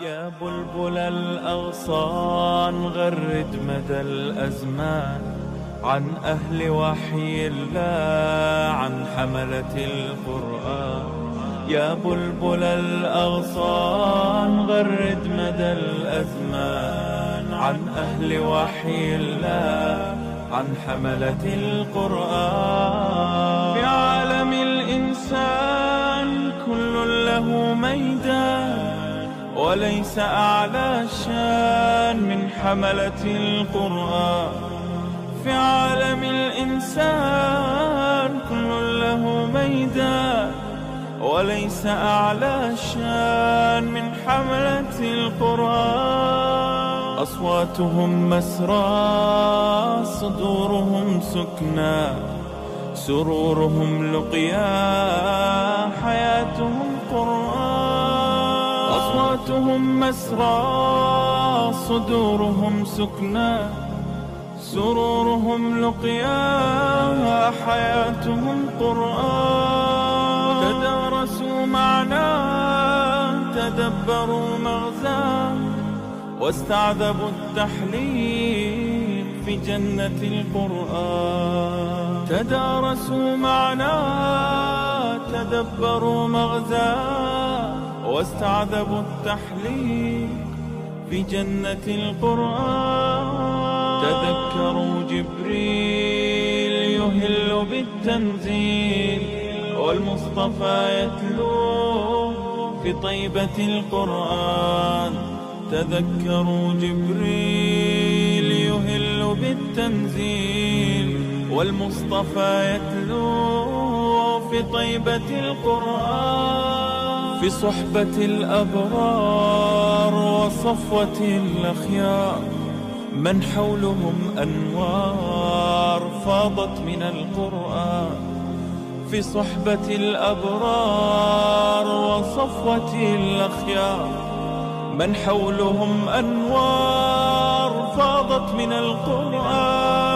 يا بلبل الأغصان غرد مدى الأزمان. عن أهل وحي الله عن حملة القرآن. يا بلبل الأغصان غرد مدى الأزمان. عن أهل وحي الله عن حملة القرآن. في عالم الإنسان كل له ميدان. وليس أعلى شان من حملة القرآن. في عالم الإنسان كل له ميدان. وليس أعلى شان من حملة القرآن. أصواتهم مسرى صدورهم سكنى. سرورهم لقيا حياتهم قرآن. أصواتهم مسرى صدورهم سكنى سرورهم لقيا حياتهم قرآن. تدارسوا معناه تدبروا مغزاه واستعذبوا التحليل في جنة القرآن. تدارسوا معناه تدبروا مغزاه واستعذبوا التحليل في جنة القرآن. تذكروا جبريل يهل بالتنزيل والمصطفى يتلو في طيبة القرآن. تذكروا جبريل يهل بالتنزيل والمصطفى يتلو في طيبة القرآن. في صحبة الأبرار وصفوة الأخيار من حولهم أنوار فاضت من القرآن. في صحبة الأبرار وصفوة الأخيار من حولهم أنوار فاضت من القرآن.